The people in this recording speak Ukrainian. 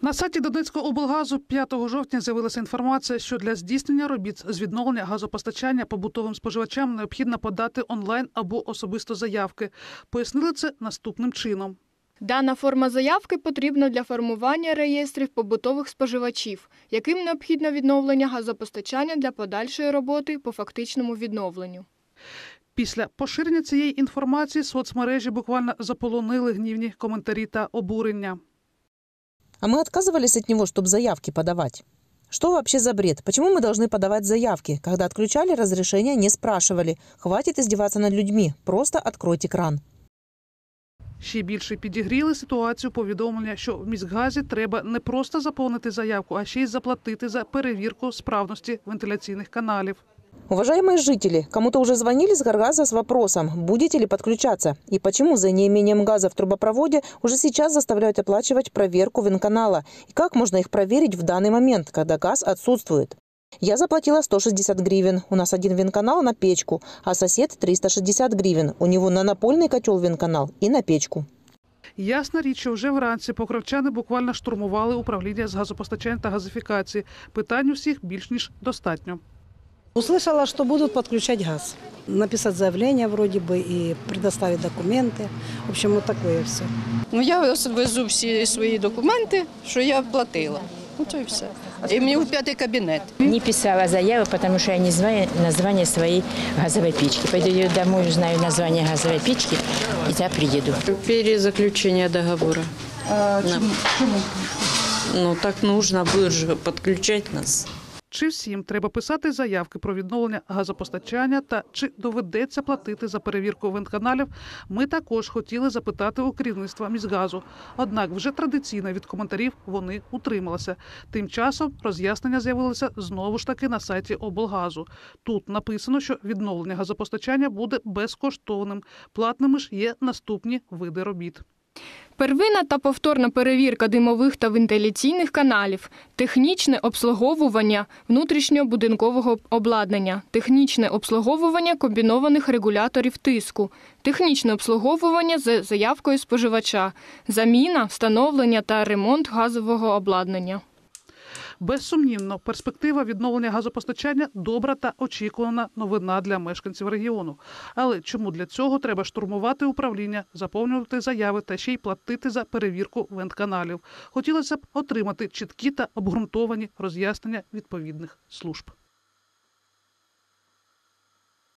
На сайті Донецького облгазу 5 жовтня з'явилася інформація, що для здійснення робіт з відновлення газопостачання побутовим споживачам необхідно подати онлайн або особисто заявки. Пояснили це наступним чином. Дана форма заявки потрібна для формування реєстрів побутових споживачів, яким необхідно відновлення газопостачання для подальшої роботи по фактичному відновленню. Після поширення цієї інформації соцмережі буквально заполонили гнівні коментарі та обурення. А мы отказывались от него, чтобы заявки подавать. Что вообще за бред? Почему мы должны подавать заявки? Когда отключали разрешения, не спрашивали. Хватит издеваться над людьми. Просто откройте кран. Ще більше підігріли ситуацію повідомлення, що в міськгазі треба не просто заповнити заявку, а ще й заплатити за перевірку справності вентиляційних каналів. Уважаемые жители, кому-то уже звонили с Гаргаза с вопросом, будете ли подключаться? И почему за неимением газа в трубопроводе уже сейчас заставляют оплачивать проверку венканала? И как можно их проверить в данный момент, когда газ отсутствует? Я заплатила 160 гривен. У нас один венканал на печку, а сосед 360 гривен. У него на напольный котел венканал и на печку. Ясна річ, що вже вранці покровчани буквально штурмували управління з газопостачання та газифікації. Питань у всіх більш ніж достатньо. Услышала, что будут подключать газ. Написать заявление вроде бы и предоставить документы. В общем, вот такое все. Ну, я ось везу всі свої документи, що я платила. Ну, то і все. І мені в п'ятий кабінет. Не писала заяву, потому что я не знаю название своей газовой печки. Пойду я домой, узнаю название газовой печки, и тогда приеду. Перезаключение договора. Нам. Ну, так нужно, будут же подключать нас. Чи всім треба писати заявки про відновлення газопостачання та чи доведеться платити за перевірку вентканалів, ми також хотіли запитати у керівництва міськгазу. Однак вже традиційно від коментарів вони утрималися. Тим часом роз'яснення з'явилися знову ж таки на сайті облгазу. Тут написано, що відновлення газопостачання буде безкоштовним. Платними ж є наступні види робіт. Первинна та повторна перевірка димових та вентиляційних каналів, технічне обслуговування внутрішньобудинкового обладнання, технічне обслуговування комбінованих регуляторів тиску, технічне обслуговування з заявкою споживача, заміна, встановлення та ремонт газового обладнання. Безсумнівно, перспектива відновлення газопостачання добра та очікувана новина для мешканців регіону. Але чому для цього треба штурмувати управління, заповнювати заяви та ще й платити за перевірку вентканалів? Хотілося б отримати чіткі та обґрунтовані роз'яснення відповідних служб.